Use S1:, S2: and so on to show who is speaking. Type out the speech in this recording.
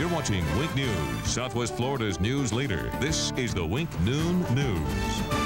S1: You're watching Wink News, Southwest Florida's news leader. This is the Wink Noon News.